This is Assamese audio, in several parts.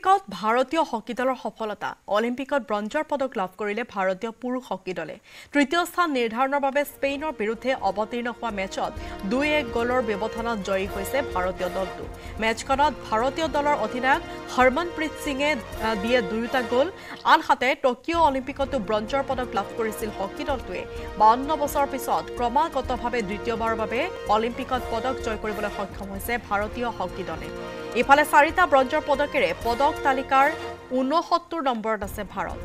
অলিম্পিকত ভাৰতীয় হকী দলৰ সফলতা অলিম্পিকত ব্ৰঞ্জৰ পদক লাভ কৰিলে ভাৰতীয় পুৰুষ হকী দলে। তৃতীয় স্থান নিৰ্ধাৰণৰ বাবে স্পেইনৰ বিৰুদ্ধে অৱতীৰ্ণ হোৱা মেচত দুই এক গ'লৰ ব্যৱধানত জয়ী হৈছে ভাৰতীয় দলটো। মেচখনত ভাৰতীয় দলৰ অধিনায়ক হৰমনপ্ৰীত সিঙে দিয়ে দুয়োটা গ'ল। আনহাতে টকিঅ' অলিম্পিকতো ব্ৰঞ্জৰ পদক লাভ কৰিছিল হকী দলটোৱে। বাৱন্ন বছৰৰ পিছত ক্ৰমাগতভাৱে দ্বিতীয়বাৰৰ বাবে অলিম্পিকত পদক জয় কৰিবলৈ সক্ষম হৈছে ভাৰতীয় হকী দলে। ইফালে চাৰিটা ব্ৰঞ্জৰ পদকেৰে পদক তালিকাৰ ঊনসত্তৰ নম্বৰত আছে ভাৰত।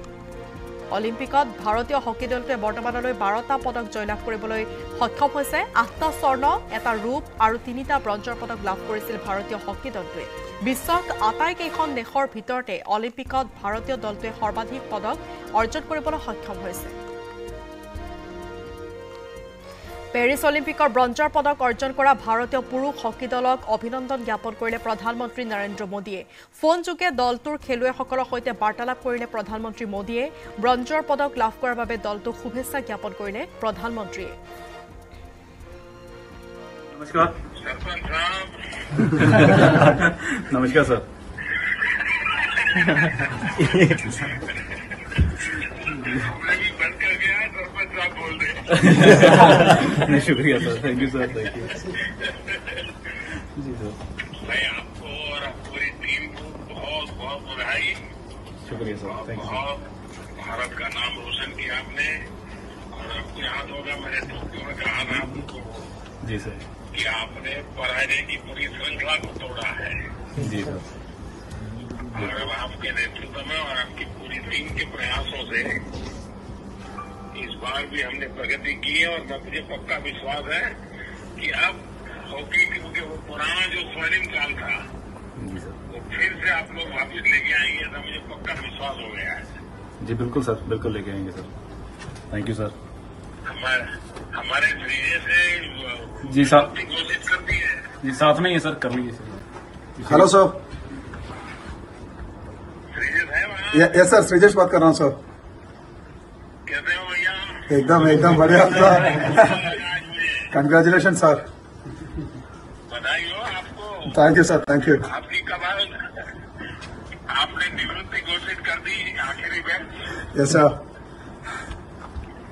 অলিম্পিকত ভাৰতীয় হকী দলটোৱে বৰ্তমানলৈ বাৰটা পদক জয়লাভ কৰিবলৈ সক্ষম হৈছে। আঠটা স্বৰ্ণ এটা ৰূপ আৰু তিনিটা ব্ৰঞ্জৰ পদক লাভ কৰিছিল ভাৰতীয় হকী দলটোৱে। বিশ্বত আটাইকেইখন দেশৰ ভিতৰতে অলিম্পিকত ভাৰতীয় দলটোৱে সৰ্বাধিক পদক অৰ্জন কৰিবলৈ সক্ষম হৈছে। পেৰিছ অলিম্পিকৰ ব্ৰঞ্জৰ পদক অৰ্জন কৰা ভাৰতীয় পুৰুষ হকী দলক অভিনন্দন জ্ঞাপন কৰিলে প্ৰধানমন্ত্ৰী নৰেন্দ্ৰ মোদীয়ে ফোনযোগে দলটোৰ খেলুৱৈসকলৰ সৈতে বাৰ্তালাপ কৰিলে প্ৰধানমন্ত্ৰী মোদীয়ে ব্ৰঞ্জৰ পদক লাভ কৰাৰ বাবে দলটোক শুভেচ্ছা জ্ঞাপন কৰিলে প্ৰধানমন্ত্ৰীয়ে नमस्कार सरपंच साहब नमस्कार सर मैं भी बंद कर गया सरपंच साहब बोल रहे नहीं शुक्रिया sir. Thank you sir thank you ji sir. मैं आपको और पूरी टीम को बहुत बहुत बधाई शुक्रिया सर थैंक यू बहुत भारत का नाम रोशन किया आपने और आपको याद होगा मैंने टोक्यो में कहा था आपको जी सर कि आपने पराजय की पूरी श्रृंखला को तोड़ा है। जी सर। और अब आपके नेतृत्व में और आपकी पूरी टीम के प्रयासों से इस बार भी हमने प्रगति की है और मुझे पक्का विश्वास है कि अब हॉकी क्योंकि वो पुराना जो स्वर्णिम काल था वो फिर से आप लोग वापिस लेके आएँगे तो मुझे पक्का विश्वास हो गया है। जी बिल्कुल सर बिल्कुल लेके आएँगे सर। थैंक यू सर हमारे हमारे से जी, साहब। मुक्ति घोषित कर दी है। जी साथ में ही है सर कर लीजिए sir. Hello sir yes sir Sreejesh बात कर रहा हूँ सर कहते हो एकदम एकदम बढ़िया sir congratulation sir thank you sir thank you आपकी कमाल। आपने निवृत्ति घोषित कर दी आखिरी में। यस सर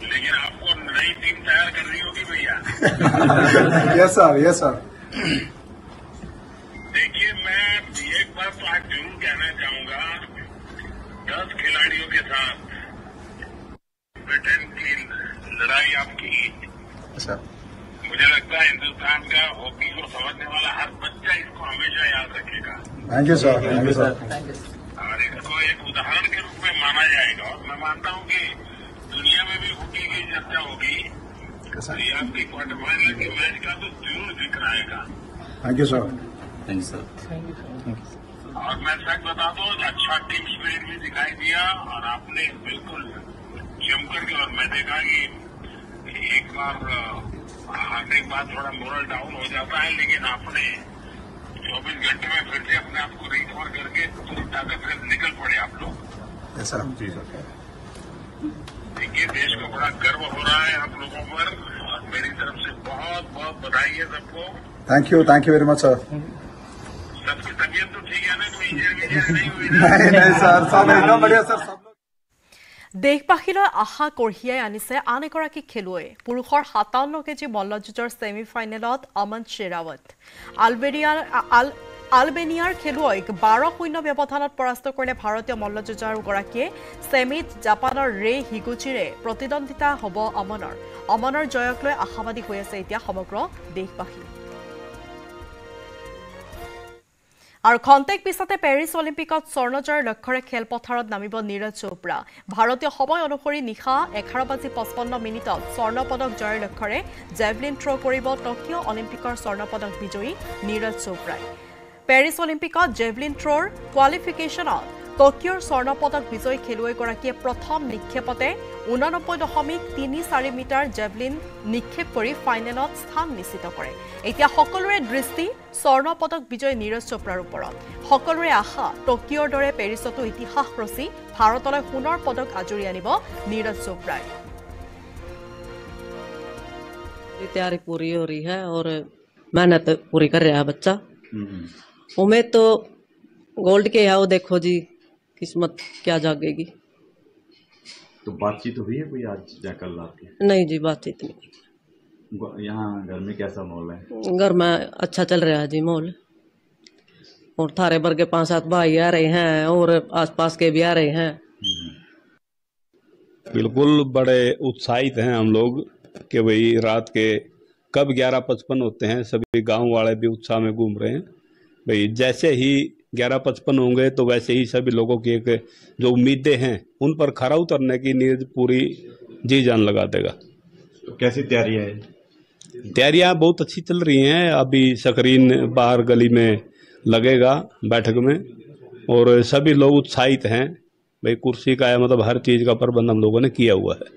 लेकिन आपको नई टीम तैयार करनी होगी भैया। यस सर यस सर देखिए मैं एक बात तो आज ज़रूर कहना चाहूँगा दस खिलाड़ियों के साथ ब्रिटेन की लड़ाई आपकी सर मुझे लगता है हिंदुस्तान का हॉकी को समझने वाला हर बच्चा इसको हमेशा याद रखेगा। Thank you sir thank you sir और इसको एक उदाहरण के रूप में माना जाएगा। और मैं मानता हूँ कि दुनिया में भी हॉकी की चर्चा होगी। तो ये आपकी क्वार्टर फाइनल के मैच का तो ज़रूर ज़िक्र आएगा। Thank you sir thank you sir thank you और मैं सच बता दूँ अच्छा टीम स्पिरिट भी दिखाई दिया और आपने बिल्कुल जमकर के और मैं देखा कि एक बार अ, हारने के बाद थोड़ा मोरल डाउन हो जाता है लेकिन आपने 24 घंटे में फिर से अपने आप को रिकवर करके पूरी ताकत से निकल पड़े आप लोग। जी सर देखिए देश को बड़ा गर्व हो रहा है आप लोगों पर और मेरी तरफ़ से बहुत बहुत बधाई है सबको। Thank you thank you very much sir सबकी तबीयत तो ठीक है ना? कोई इंजरी नहीं हुई नहीं नहीं सर सब एकदम बढ़िया सर सब দেশবাসীলৈ আশা কঢ়িয়াই আনিছে আন এগৰাকী খেলুৱৈ পুৰুষৰ সাতাৱন্ন কেজি মল্লযুঁজৰ ছেমি ফাইনেলত অমন শ্বেৰাৱত। আলবেৰিয়াৰ আল আলবেনিয়াৰ খেলুৱৈক বাৰ শূন্য ব্যৱধানত পৰাস্ত কৰিলে ভাৰতীয় মল্লযুঁজাৰুগৰাকীয়ে ছেমিত জাপানৰ ৰে হিগুচিৰে প্ৰতিদ্বন্দ্বিতা হ'ব অমনৰ অমনৰ জয়ক লৈ আশাবাদী হৈ আছে এতিয়া সমগ্ৰ দেশবাসী। আৰু খন্তেক পিছতে পেৰিছ অলিম্পিকত স্বৰ্ণ জয়ৰ লক্ষ্যৰে খেলপথাৰত নামিব নীৰজ চোপ্ৰা। ভাৰতীয় সময় অনুসৰি নিশা এঘাৰ বাজি পঁচপন্ন মিনিটত স্বৰ্ণ পদক জয়ৰ লক্ষ্যৰে জেভলিন থ্ৰ' কৰিব টকিঅ' অলিম্পিকৰ স্বৰ্ণ পদক বিজয়ী নীৰজ চোপ্ৰাই। পেৰিছ অলিম্পিকত জেভলিন থ্ৰ'ৰ কোৱালিফিকেশ্যনত টকিঅ'ৰ স্বৰ্ণ পদক বিজয়ী খেলুৱৈগৰাকীয়ে প্ৰথম নিক্ষেপতে ঊনানব্বৈ দশমিক তিনি চাৰি মিটাৰ জেভলিন নিক্ষেপ কৰি ফাইনেলত স্থান নিশ্চিত কৰে এতিয়া সকলোৰে দৃষ্টি স্বৰ্ণ পদক বিজয়ী নীৰজ চোপ্ৰাৰ ওপৰত সকলোৰে আশা টকিঅ'ৰ দৰে পেৰিছতো ইতিহাস ৰচি ভাৰতলৈ সোণৰ পদক আজুৰি আনিব নীৰজ চোপ্ৰাই की तैयारी पूरी हो रही है और मेहनत पूरी कर रहा है बच्चा उम्मीद तो गोल्ड के है वो देखो जी किस्मत क्या जागेगी? तो बातचीत हुई है कोई आज या कल आपकी? नहीं जी बातचीत नहीं यहाँ घर में कैसा माहौल है? घर में अच्छा चल रहा है जी माहौल। और थारे भर के पाँच सात भाई आ रहे हैं और आसपास के भी आ रहे हैं। बिल्कुल बड़े उत्साहित हैं हम लोग कि भाई रात के कब ग्यारह पचपन होते हैं सभी गाँव वाले भी उत्साह में घूम रहे हैं। भाई जैसे ही ग्यारह पचपन होंगे तो वैसे ही सभी लोगों की एक जो उम्मीदें हैं उन पर खरा उतरने की नींद पूरी जी जान लगा देगा तो कैसी तैयारी है तैयारियां बहुत अच्छी चल रही हैं अभी स्क्रीन बाहर गली में लगेगा बैठक में और सभी लोग उत्साहित हैं भाई कुर्सी का है मतलब हर चीज़ का प्रबंध हम लोगों ने किया हुआ है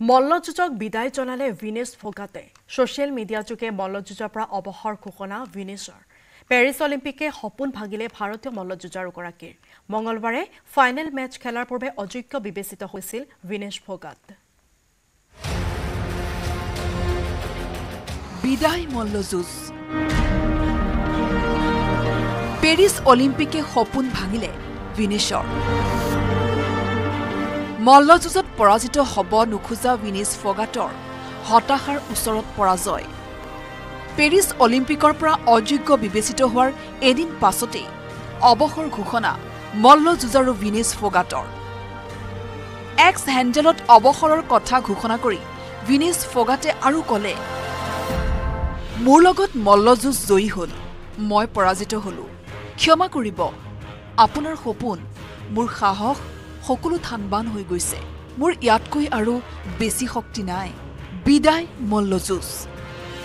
মল্লযুঁজক বিদায় জনালে ভিনেশ ফোগাটে ছ'চিয়েল মিডিয়াযোগে মল্লযুঁজৰ পৰা অৱসৰ ঘোষণা ভিনেশৰ পেৰিছ অলিম্পিকে সপোন ভাগিলে ভাৰতীয় মল্লযুঁজাৰুগৰাকীৰ। মঙলবাৰে ফাইনেল মেচ খেলাৰ পূৰ্বে অযোগ্য বিবেচিত হৈছিল ভিনেশ ফোগাট বিদায় মল্লযুঁজ। পেৰিছ অলিম্পিকে সপোন ভাঙিলে বিনেশৰ মল্লযুঁজত পৰাজিত হ'ব নোখোজা বিনেশ ফগাটৰ হতাশাৰ ওচৰত পৰাজয়। পেৰিছ অলিম্পিকৰ পৰা অযোগ্য বিবেচিত হোৱাৰ এদিন পাছতেই অৱসৰ ঘোষণা মল্লযুঁজাৰু বিনেশ ফগাটৰ। এক্স হেণ্ডেলত অৱসৰৰ কথা ঘোষণা কৰি বিনেশ ফগাটে আৰু ক'লে মোৰ লগত মল্লযুঁজ জয়ী হ'ল মই পৰাজিত হ'লো। ক্ষমা কৰিব। আপোনাৰ সপোন মোৰ সাহস সকলো থানবান হৈ গৈছে। মোৰ ইয়াতকৈ আৰু বেছি শক্তি নাই। বিদায় মল্লযুঁজ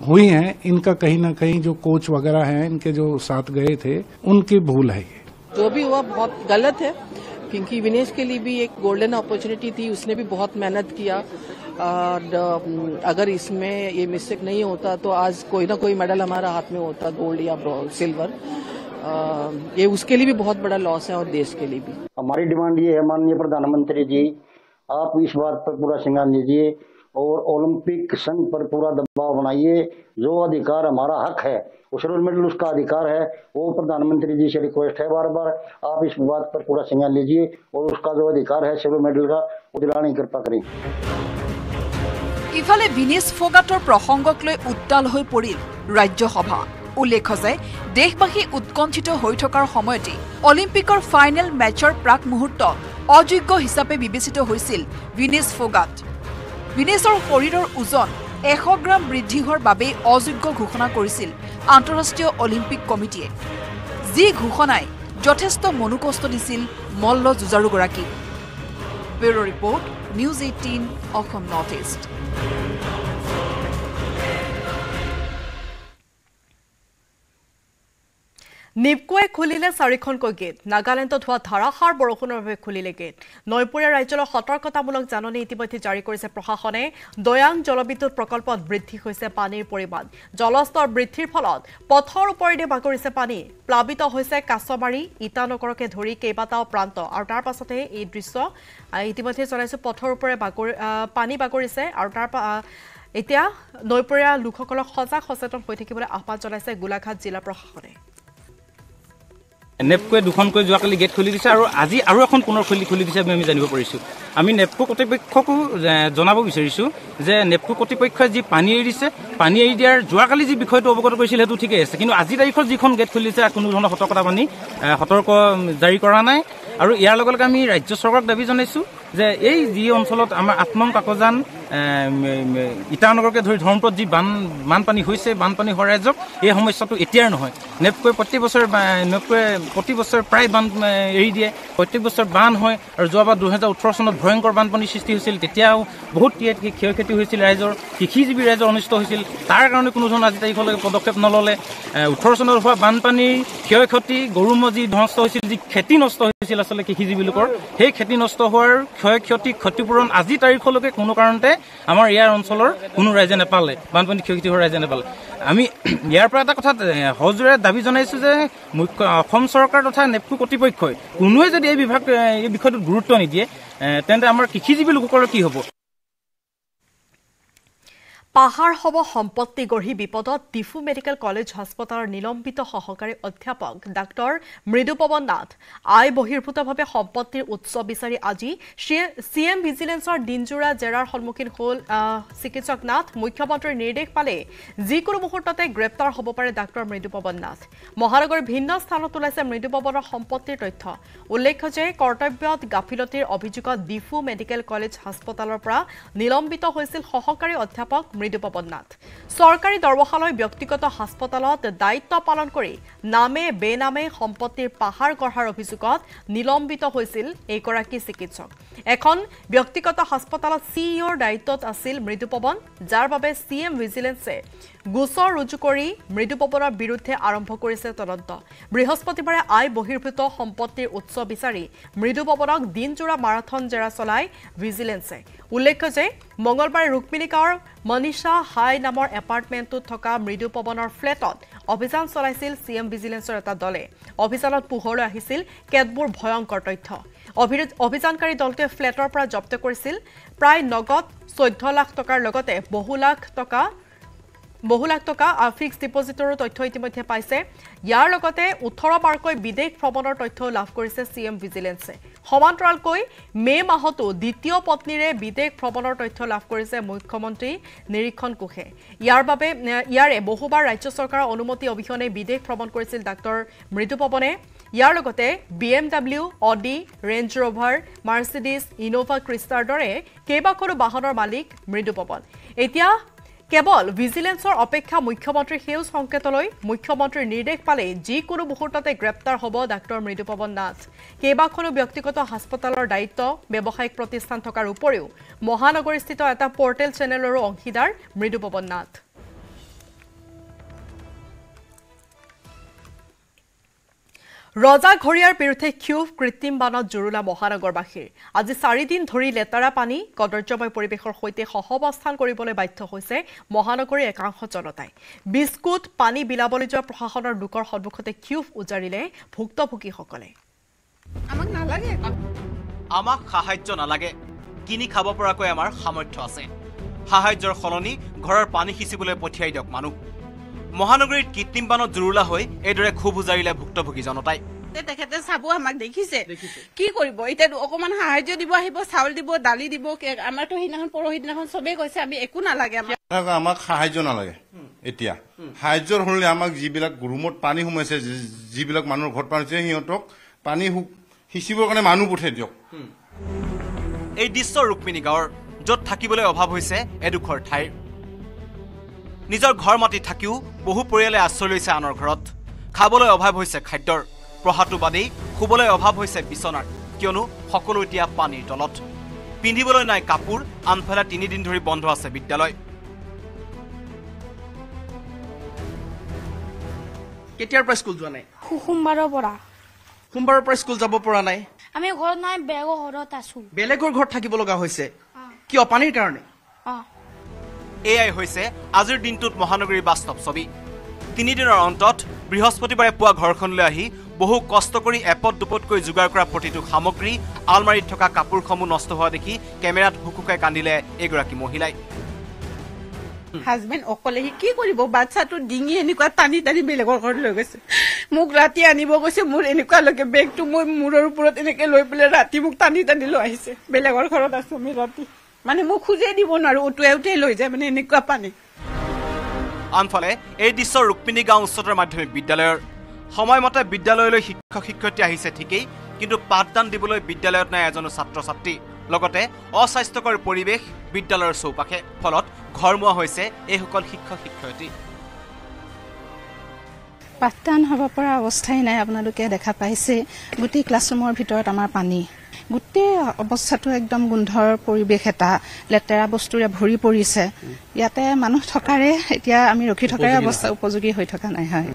हुई हैं इनका कहीं ना कहीं जो कोच वगैरह हैं इनके जो साथ गए थे उनकी भूल है ये। जो भी हुआ बहुत गलत है क्योंकि विनेश के लिए भी एक गोल्डन अपॉर्चुनिटी थी उसने भी बहुत मेहनत किया और अगर इसमें ये मिस्टेक नहीं होता तो आज कोई ना कोई मेडल हमारा हाथ में होता गोल्ड या सिल्वर ये उसके लिए भी बहुत बड़ा लॉस है और देश के लिए भी। हमारी डिमांड ये है माननीय प्रधानमंत्री जी आप इस बात पर पूरा संज्ञान लीजिए। और ओलंपिक संघ पर पूरा दबाव बनाइए जो अधिकार हमारा हक है वो सिल्वर मेडल उसका अधिकार है वो प्रधानमंत्री जी से रिक्वेस्ट है बार बार आप इस बात पर पूरा संज्ञान लीजिए और उसका जो अधिकार है सिल्वर मेडल का वो दिलाने की कृपा करें ইফালে বিনেশ ফগাটৰ প্ৰসংগক লৈ উত্তাল হৈ পৰিল ৰাজ্যসভা উল্লেখ্য যে দেশবাসী উৎকণ্ঠিত হৈ থকাৰ সময়তে অলিম্পিকৰ ফাইনেল মেচৰ প্ৰাক মুহূৰ্তত অযোগ্য হিচাপে বিবেচিত হৈছিল বিনেশ ফগাট বিনেশৰ শৰীৰৰ ওজন এশ গ্ৰাম বৃদ্ধি হোৱাৰ বাবেই অযোগ্য ঘোষণা কৰিছিল আন্তঃৰাষ্ট্ৰীয় অলিম্পিক কমিটিয়ে। যি ঘোষণাই যথেষ্ট মনোকষ্ট দিছিল মল্ল যুঁজাৰুগৰাকীক। Bureau' report news eighteen Assam north east. নিপকোৱে খুলিলে চাৰিখনকৈ গেট। নাগালেণ্ডত হোৱা ধাৰাসাৰ বৰষুণৰ বাবে খুলিলে গেট। নৈপৰীয়া ৰাজ্যলৈ সতৰ্কতামূলক জাননী ইতিমধ্যে জাৰি কৰিছে প্ৰশাসনে। দয়াং জলবিদ্যুৎ প্ৰকল্পত বৃদ্ধি হৈছে পানীৰ পৰিমাণ। জলস্তৰ বৃদ্ধিৰ ফলত পথৰ ওপৰেদি বাগৰিছে পানী। প্লাৱিত হৈছে কাছমাৰী ইটানগৰকে ধৰি কেইবাটাও প্ৰান্ত। আৰু তাৰ পাছতে এই দৃশ্য ইতিমধ্যে জনাইছোঁ পথৰ ওপৰে বাগৰি পানী বাগৰিছে। আৰু তাৰ এতিয়া নৈপৰীয়া লোকসকলক সজাগ সচেতন হৈ থাকিবলৈ আহ্বান জনাইছে গোলাঘাট জিলা প্ৰশাসনে। নেপকোৱে দুখনকৈ যোৱাকালি গেট খুলি দিছে আৰু আজি আৰু এখন পুনৰ খুলি খুলি দিছে বুলি আমি জানিব পাৰিছোঁ। আমি নেপকো কৰ্তৃপক্ষকো জনাব বিচাৰিছোঁ যে নেপকো কৰ্তৃপক্ষই যি পানী এৰি দিছে পানী এৰি দিয়াৰ যোৱাকালি যি বিষয়টো অৱগত কৰিছিল সেইটো ঠিকেই আছে। কিন্তু আজি তাৰিখত যিখন গেট খুলি দিছে তাত কোনো ধৰণৰ সতৰ্কতা এ, সতৰ্ক জাৰি কৰা নাই। আৰু ইয়াৰ লগে লগে আমি ৰাজ্য চৰকাৰক দাবী জনাইছোঁ যে এই যি অঞ্চলত আমাৰ নং কাকজান ইটানগৰকে ধৰি ধৰ্মপুৰত যি বান বানপানী হৈছে বানপানী হোৱা ৰাজ্যক এই সমস্যাটো এতিয়াৰ নহয়। নেপকোৱে প্ৰত্যেক বছৰে নেপকোৱে প্ৰতি বছৰে প্ৰায় বান এৰি দিয়ে। প্ৰত্যেক বছৰ বান হয় আৰু যোৱাবাৰ দুহেজাৰ ওঠৰ চনত ভয় ভয়ংকৰ বানপানীৰ সৃষ্টি হৈছিল তেতিয়াও বহুত ক্ষয় ক্ষতি হৈছিল ৰাইজৰ কৃষিজীৱী ৰাইজৰ অনিষ্ট হৈছিল। তাৰ কাৰণে কোনো ধৰণৰ আজি তাৰিখলৈকে পদক্ষেপ নল'লে। ওঠৰ চনত হোৱা বানপানীৰ ক্ষয় ক্ষতি গৰু মজি ধ্বংস হৈছিল যি খেতি নষ্ট হৈছিল আচলতে কৃষিজীৱী লোকৰ সেই খেতি নষ্ট হোৱাৰ ক্ষয় ক্ষতি ক্ষতিপূৰণ আজি তাৰিখলৈকে কোনো কাৰণতে আমাৰ ইয়াৰ অঞ্চলৰ কোনো ৰাইজে নাপালে বানপানী ক্ষয় ক্ষতি হোৱা ৰাইজে নাপালে। আমি ইয়াৰ পৰা এটা কথা সজোৰে দাবী জনাইছোঁ যে মুখ্য অসম চৰকাৰ তথা নেপকো কৰ্তৃপক্ষই কোনোৱে যদি এই বিভাগ এই বিষয়টোত গুৰুত্ব নিদিয়ে তেন্তে আমাৰ কৃষিজীৱী লোকসকলৰ কি হ'ব? পাহাৰ হ'ব সম্পত্তি গঢ়ি বিপদত ডিফু মেডিকেল কলেজ হাস্পতালৰ নিলম্বিত সহকাৰী অধ্যাপক ডাক্তৰ মৃদুপৱন নাথ। আই বহিৰ্ভূতভাৱে সম্পত্তিৰ উৎস বিচাৰি আজি চি এম ভিজিলেন্সৰ দিনজোৰা জেৰাৰ সন্মুখীন হ'ল চিকিৎসক নাথ। মুখ্যমন্ত্ৰীৰ নিৰ্দেশ পালে যিকোনো মুহূৰ্ততে গ্ৰেপ্তাৰ হ'ব পাৰে ডাক্তৰ মৃদুপৱন নাথ। মহানগৰীৰ ভিন্ন স্থানত ওলাইছে মৃদুপৱনৰ সম্পত্তিৰ তথ্য। উল্লেখ্য যে কৰ্তব্যত গাফিলতিৰ অভিযোগত ডিফু মেডিকেল কলেজ হাস্পতালৰ পৰা নিলম্বিত হৈছিল সহকাৰী অধ্যাপক মৃদুপৱন নাথ। চৰকাৰী দৰমহালৈ ব্যক্তিগত হাস্পতালত দায়িত্ব পালন কৰি নামে বেনামে সম্পত্তিৰ পাহাৰ গঢ়াৰ অভিযোগত নিলম্বিত হৈছিল এইগৰাকী চিকিৎসক। এখন ব্যক্তিগত হাস্পতালত চি ইঅ'ৰ দায়িত্বত আছিল মৃদুপৱন যাৰ বাবে চি এম ভিজিলেন্সে গোচৰ ৰুজু কৰি মৃদুপৱনৰ বিৰুদ্ধে আৰম্ভ কৰিছে তদন্ত। বৃহস্পতিবাৰে আই বহিৰ্ভূত সম্পত্তিৰ উৎস বিচাৰি মৃদুপৱনক দিনজোৰা মাৰাথন জেৰা চলাই ভিজিলেন্সে। উল্লেখ্য যে মঙলবাৰে ৰুক্মিণী গাঁৱৰ মনীষা হাই নামৰ এপাৰ্টমেণ্টটোত থকা মৃদুপৱনৰ ফ্লেটত অভিযান চলাইছিল চি এম ভিজিলেন্সৰ এটা দলে। অভিযানত পোহৰলৈ আহিছিল কেতবোৰ ভয়ংকৰ তথ্য। অভিযানকাৰী দলটোৱে ফ্লেটৰ পৰা জব্দ কৰিছিল। প্ৰায় নগদ চৈধ্য লাখ টকাৰ লগতে বহু লাখ টকা বহু লাখ টকা ফিক্সড ডিপজিটৰো তথ্য ইতিমধ্যে পাইছে। ইয়াৰ লগতে ওঠৰ বাৰকৈ বিদেশ ভ্ৰমণৰ তথ্যও লাভ কৰিছে চি এম ভিজিলেন্সে। সমান্তৰালকৈ মে' মাহতো দ্বিতীয় পত্নীৰে বিদেশ ভ্ৰমণৰ তথ্য লাভ কৰিছে মুখ্যমন্ত্ৰী নিৰীক্ষণ কোষে। ইয়াৰ বাবে ইয়াৰে বহুবাৰ ৰাজ্য চৰকাৰৰ অনুমতি অবিহনে বিদেশ ভ্ৰমণ কৰিছিল ডাক্তৰ মৃদুপৱনে ইয়াৰ লগতে B M W Audi Range Rover Mercedes Innova Crysta দৰে কেইবাখনো বাহনৰ মালিক মৃদুপৱন এতিয়া কেৱল ভিজিলেন্সৰ অপেক্ষা মুখ্যমন্ত্ৰীৰ সেউজ সংকেতলৈ মুখ্যমন্ত্ৰীৰ নিৰ্দেশ পালে যিকোনো মুহূৰ্ততে গ্ৰেপ্তাৰ হ'ব ডাক্তৰ মৃদুপৱন নাথ। কেইবাখনো ব্যক্তিগত হাস্পতালৰ দায়িত্ব ব্যৱসায়িক প্ৰতিষ্ঠান থকাৰ উপৰিও মহানগৰীস্থিত এটা পৰ্টেল চেনেলৰো অংশীদাৰ মৃদুপৱন নাথ। ৰজা ঘৰিয়াৰ বিৰুদ্ধে ক্ষোভ কৃত্ৰিম বানত জুৰুলা মহানগৰবাসীৰ। আজি চাৰিদিন ধৰি লেতেৰা পানী কদৰ্যময় পৰিৱেশৰ সৈতে সহৱস্থান কৰিবলৈ বাধ্য হৈছে মহানগৰীৰ একাংশ জনতাই। বিস্কুট পানী বিলাবলৈ যোৱা প্ৰশাসনৰ লোকৰ সন্মুখতে ক্ষোভ উজাৰিলে ভুক্তভোগীসকলে। আমাক সাহায্য নালাগে। কিনি খাব পৰাকৈ আমাৰ সামৰ্থ্য আছে। সাহায্যৰ সলনি ঘৰৰ পানী সিঁচিবলৈ পঠিয়াই দিয়ক মানুহ। মহানগৰীত কৃত্ৰিম বানত জুৰুলা হৈ এইদৰে ক্ষোভ উজাৰিলে ভুক্তভোগী জনতাই। তেখেতে চাব আমাক দেখিছে। কি কৰিব? এতিয়া অকমান সাহায্য দিব আহিব চাউল দিব দালি দিব আমাৰতো সেইদিনাখন পৰহি দিনাখন চবেই কৈছে আমি একো নালাগে আমাক। সাহায্য নালাগে এতিয়া। সাহায্যৰ সলনি আমাক যিবিলাক ৰুমত পানী সোমাইছে যিবিলাক মানুহৰ ঘৰত পানী হৈছে সিহঁতক পানী সিঁচিবৰ কাৰণে মানুহ পঠিয়াই দিয়ক। এই দৃশ্য ৰুক্মিণী গাঁৱৰ য'ত থাকিবলৈ অভাৱ হৈছে এডোখৰ ঠাইৰ। নিজৰ ঘৰ মাটি থাকিও বহু পৰিয়ালে আশ্ৰয় লৈছে আনৰ ঘৰত। খাবলৈ অভাৱ হৈছে খাদ্যৰ। পঢ়াটো বাদেই শুবলৈ অভাৱ হৈছে বিচনাৰ কিয়নো সকলো এতিয়া পানীৰ তলত। পিন্ধিবলৈ নাই কাপোৰ আনফালে তিনিদিন ধৰি বন্ধ আছে বিদ্যালয়। কেতিয়াৰ পৰা স্কুল যোৱা নাই? সোমবাৰৰ পৰা। সোমবাৰৰ পৰা স্কুল যাব পৰা নাই? আমি ঘৰত নাই বেলেগৰ ঘৰত আছো। বেলেগৰ ঘৰত থাকিব লগা হৈছে? কিয় পানীৰ কাৰণে? এয়াই হৈছে আজিৰ দিনটোত মহানগৰীৰ বাস্তৱ ছবি। তিনিদিনৰ অন্তত বৃহস্পতিবাৰে পুৱা ঘৰখনলৈ আহি বহু কষ্ট কৰি এপদ দুপদকৈ যোগাৰ কৰা প্ৰতিটো সামগ্ৰী আলমাৰীত থকা কাপোৰসমূহ নষ্ট হোৱা দেখি কেমেৰাত হুকুকাই কান্দিলে এগৰাকী মহিলাই। হাজবেণ্ড অকলে সি কি কৰিব? বাচ্ছাটো ডিঙি এনেকুৱা টানি টানি বেলেগৰ ঘৰত লৈ গৈছে। মোক ৰাতি আনিব গৈছে মোৰ এনেকুৱালৈকে বেগটো মই মূৰৰ ওপৰত এনেকে লৈ পেলাই ৰাতি মোক টানি টানি লৈ আহিছে। বেলেগৰ ঘৰত আছো আমি ৰাতি। মানে মোক খোজেই দিব নোৱাৰো উটুৱাই উঠাই লৈ যায় মানে এনেকুৱা পানী। আনফালে এই দৃশ্য ৰুক্মিণী গাঁও উচ্চতৰ মাধ্যমিক বিদ্যালয়ৰ। সময়মতে বিদ্যালয়লৈ শিক্ষক শিক্ষয়িত্ৰী আহিছে ঠিকেই কিন্তু পাঠদান দিবলৈ বিদ্যালয়ত নাই এজনো ছাত্ৰ ছাত্ৰী লগতে অস্বাস্থ্যকৰ পৰিৱেশ বিদ্যালয়ৰ চৌপাশে ফলত ঘৰমুৱা হৈছে এইসকল শিক্ষক শিক্ষয়িত্ৰী। পাঠদান হ'ব পৰা অৱস্থাই নাই আপোনালোকে দেখা পাইছে। গোটেই ক্লাছৰুমৰ ভিতৰত আমাৰ পানী। গোটেই অৱস্থাটো একদম গোন্ধৰ পৰিৱেশ এটা লেতেৰা বস্তুৰে ভৰি পৰিছে। ইয়াতে মানুহ থকাৰে এতিয়া আমি ৰখি থকাৰে অৱস্থা উপযোগী হৈ থকা নাই হয়।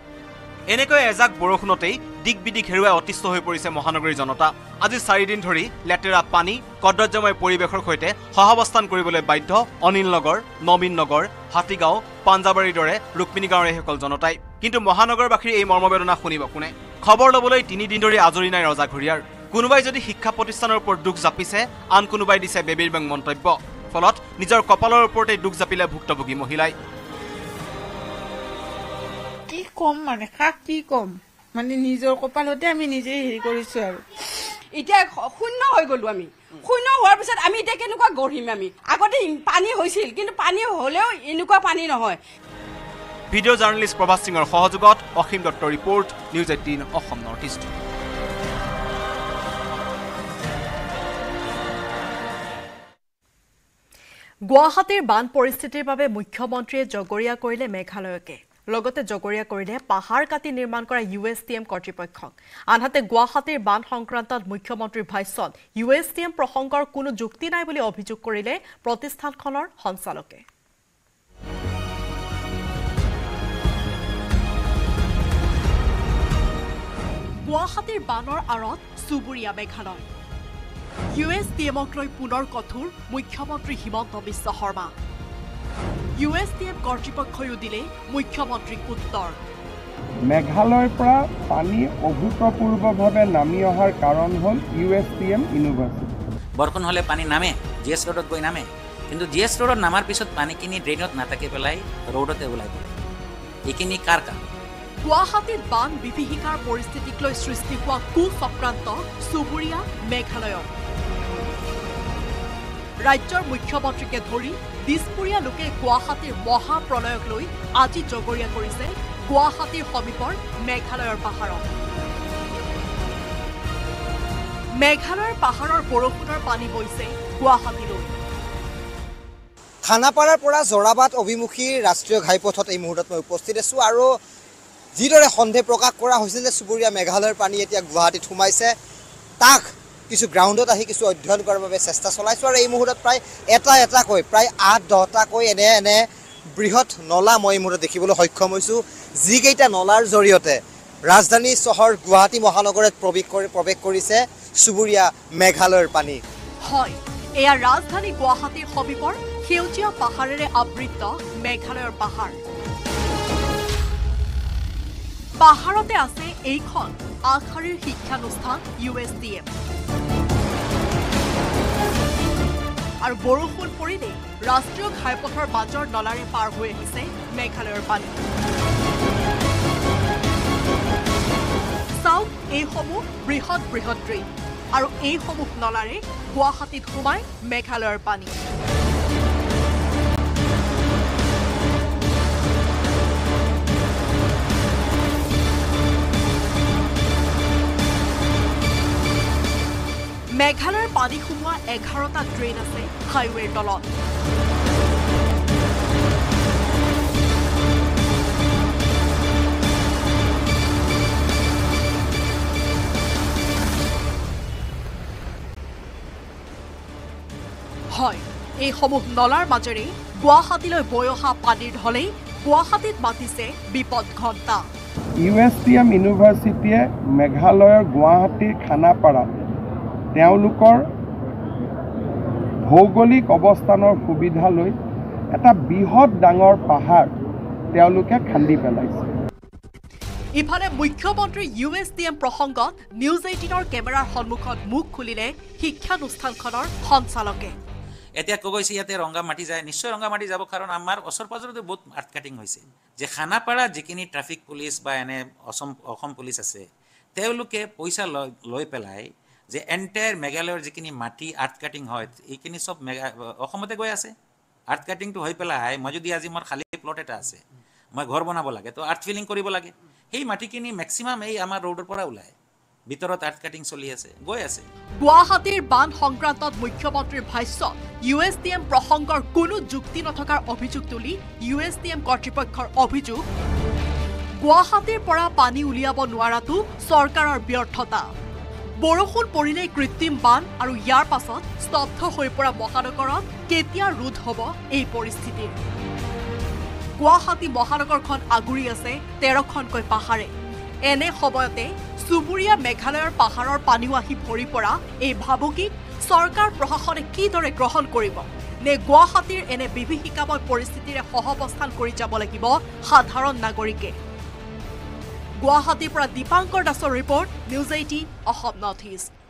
এনেকৈ এজাক বৰষুণতেই দিক বিদিক হেৰুৱাই অতিষ্ঠ হৈ পৰিছে মহানগৰীৰ জনতা। আজি চাৰিদিন ধৰি লেতেৰা পানী কদৰ্যময় পৰিৱেশৰ সৈতে সহাৱস্থান কৰিবলৈ বাধ্য অনিল নগৰ নবীন নগৰ হাতীগাঁও পাঞ্জাবাৰীৰ দৰে ৰুক্মিণী গাঁৱৰ এইসকল জনতাই। কিন্তু মহানগৰবাসীৰ এই মৰ্মবেদনা শুনিব কোনে? খবৰ ল'বলৈ তিনিদিন ধৰি আজৰি নাই ৰজাঘৰীয়াৰ কোনোবাই যদি শিক্ষা প্ৰতিষ্ঠানৰ ওপৰত দুখ জাপিছে আন কোনোবাই দিছে বেবীৰ বেং মন্তব্য। ফলত নিজৰ কপালৰ ওপৰতেই দুখ জাপিলে ভুক্তভোগী মহিলাই। কি ক'ম মানে? কাক কি ক'ম? মানে নিজৰ কপালতে আমি নিজে হেৰি কৰিছো আৰু। এতিয়া শূন্য হৈ গলো আমি। শূন্য হোৱাৰ পিছত আমি এতিয়া কেনেকুৱা গঢ়িম আমি? আগতে পানী হৈছিল কিন্তু পানী হলেও এনেকুৱা পানী নহয়। ভিডিঅ' জাৰ্নেলিষ্ট প্ৰভাত সিঙৰ সহযোগত অসীম দত্তৰ report news eighteen Assam north east. গুৱাহাটীৰ বান পৰিস্থিতিৰ বাবে মুখ্যমন্ত্ৰীয়ে জগৰীয়া কৰিলে মেঘালয়কে। লগতে জগৰীয়া কৰিলে পাহাৰ কাটি নিৰ্মাণ কৰা ইউ এছ টি এম কৰ্তৃপক্ষক। আনহাতে গুৱাহাটীৰ বান সংক্ৰান্তত মুখ্যমন্ত্ৰীৰ ভাষ্যত ইউ এছ টি এম প্ৰসংগৰ কোনো যুক্তি নাই বুলি অভিযোগ কৰিলে প্ৰতিষ্ঠানখনৰ সঞ্চালকে। গুৱাহাটীৰ বানৰ আঁৰত চুবুৰীয়া মেঘালয়। ইউ এছ টি এমক লৈ পুনৰ কঠোৰ মুখ্যমন্ত্ৰী Himanta Biswa Sarma. U S T M কৰ্তৃপক্ষইও দিলে মুখ্যমন্ত্ৰীক উত্তৰ। মেঘালয়ৰ পৰা পানী অভূতপূৰ্বভাৱে নামি অহাৰ কাৰণ হ'ল U S T M university বৰষুণ হ'লে পানী নামে জি এছ ৰোডত গৈ নামে। কিন্তু জি এছ ৰোডত নামাৰ পিছত পানীখিনি ড্ৰেইনত নাথাকি পেলাই ৰোডতে ওলাই পৰে এইখিনি কাৰ কাম? গুৱাহাটীত বান বিভীষিকাৰ পৰিস্থিতিক লৈ সৃষ্টি হোৱা কুচক্ৰান্ত চুবুৰীয়া মেঘালয়ৰ ৰাজ্যৰ মুখ্যমন্ত্ৰীকে ধৰি দিছপুৰীয়া লোকে গুৱাহাটীৰ মহাপ্ৰলয়ক লৈ আজি জগৰীয়া কৰিছে গুৱাহাটীৰ সমীপৰ মেঘালয়ৰ পাহাৰত। মেঘালয়ৰ পাহাৰৰ বৰষুণৰ পানী বৈছে গুৱাহাটীলৈ। খানাপাৰাৰ পৰা জোৰাবাদ অভিমুখী ৰাষ্ট্ৰীয় ঘাইপথত এই মুহূৰ্তত মই উপস্থিত আছোঁ আৰু যিদৰে সন্দেহ প্ৰকাশ কৰা হৈছিল যে চুবুৰীয়া মেঘালয়ৰ পানী এতিয়া গুৱাহাটীত সোমাইছে তাক কিছু গ্ৰাউণ্ডত আহি কিছু অধ্যয়ন কৰাৰ বাবে চেষ্টা চলাইছোঁ আৰু এই মুহূৰ্তত প্ৰায় এটা এটাকৈ প্ৰায় আঠ দহটাকৈ এনে এনে বৃহৎ নলা মই এই মুহূৰ্তত দেখিবলৈ সক্ষম হৈছোঁ। যিকেইটা নলাৰ জৰিয়তে ৰাজধানী চহৰ গুৱাহাটী মহানগৰত প্ৰৱেশ কৰি প্ৰৱেশ কৰিছে চুবুৰীয়া মেঘালয়ৰ পানী। হয় এয়া ৰাজধানী গুৱাহাটীৰ সমীপৰ সেউজীয়া পাহাৰেৰে আবৃত মেঘালয়ৰ পাহাৰ। পাহাৰতে আছে এইখন আগশাৰীৰ শিক্ষানুষ্ঠান ইউ এছ ডি এম। আৰু বৰষুণ পৰিলেই ৰাষ্ট্ৰীয় ঘাইপথৰ মাজৰ নলাৰে পাৰ হৈ আহিছে মেঘালয়ৰ পানী। চাওক এইসমূহ বৃহৎ বৃহৎ ড্ৰেইন আৰু এইসমূহ নলাৰে গুৱাহাটীত সোমাই মেঘালয়ৰ পানী। মেঘালয়ৰ পানী সোমোৱা এঘাৰটা ট্ৰেইন আছে হাইৱেৰ তলত। হয় এইসমূহ নলাৰ মাজেৰে গুৱাহাটীলৈ বৈ অহা পানীৰ ঢলেই গুৱাহাটীত মাতিছে বিপদ ঘণ্টা। ইউ এছ টি এম ইউনিভাৰ্চিটিয়ে মেঘালয়ৰ গুৱাহাটীৰ খানাপাৰাত তেওঁলোকৰ ভৌগোলিক অৱস্থানৰ সুবিধা লৈ এটা বৃহৎ ডাঙৰ পাহাৰ তেওঁলোকে খান্দি পেলাইছে। ইফালে মুখ্যমন্ত্ৰী ইউ এছ ডি এম প্ৰসংগত নিউজ এইটিনৰ কেমেৰাৰ সন্মুখত মুখ খুলিলে শিক্ষানুষ্ঠানখনৰ সঞ্চালকে। এতিয়া কৈ গৈছে ইয়াতে ৰংগা মাটি যায়। নিশ্চয় ৰংগা মাটি যাব কাৰণ আমাৰ ওচৰ পাজৰতে বহুত আৰ্ট কাটিং হৈছে। যে খানাপাৰা যিখিনি ট্ৰাফিক পুলিচ বা এনে অসম অসম পুলিচ আছে তেওঁলোকে পইচা লৈ লৈ পেলাই যে এণ্টায়াৰ মেঘালয়ৰ যিখিনি মাটি আৰ্ট কাটিং হয় এইখিনি চব মেঘা অসমতে গৈ আছে। আৰ্ট কাটিংটো হৈ পেলাই মই যদি আজি মোৰ খালী প্লট এটা আছে মই ঘৰ বনাব লাগে তো আৰ্ট ফিলিং কৰিব লাগে। সেই মাটিখিনি মেক্সিমাম এই আমাৰ ৰোডৰ পৰা ওলায়। ভিতৰত আৰ্ট কাটিং চলি আছে গৈ আছে। গুৱাহাটীৰ বান সংক্ৰান্তত মুখ্যমন্ত্ৰীৰ ভাষ্যত ইউ এছ ডি এম প্ৰসংগৰ কোনো যুক্তি নথকাৰ অভিযোগ তুলি ইউ এছ ডি এম কৰ্তৃপক্ষৰ অভিযোগ গুৱাহাটীৰ পৰা পানী উলিয়াব নোৱাৰাটো চৰকাৰৰ ব্যৰ্থতা। বৰষুণ পৰিলেই কৃত্ৰিম বান আৰু ইয়াৰ পাছত স্তব্ধ হৈ পৰা মহানগৰত কেতিয়া ৰোধ হ'ব এই পৰিস্থিতিৰ গুৱাহাটী মহানগৰখন আগুৰি আছে তেৰখনকৈ পাহাৰে। এনে সময়তে চুবুৰীয়া মেঘালয়ৰ পাহাৰৰ পানীও আহি ভৰি পৰা এই ভাবুকিক চৰকাৰ প্ৰশাসনে কিদৰে গ্ৰহণ কৰিব? নে গুৱাহাটীৰ এনে বিভীষিকাময় পৰিস্থিতিৰে সহাৱস্থান কৰি যাব লাগিব সাধাৰণ নাগৰিকে? গুৱাহাটীৰ পৰা দীপাংকৰ দাসৰ report news eighteen Assam north east.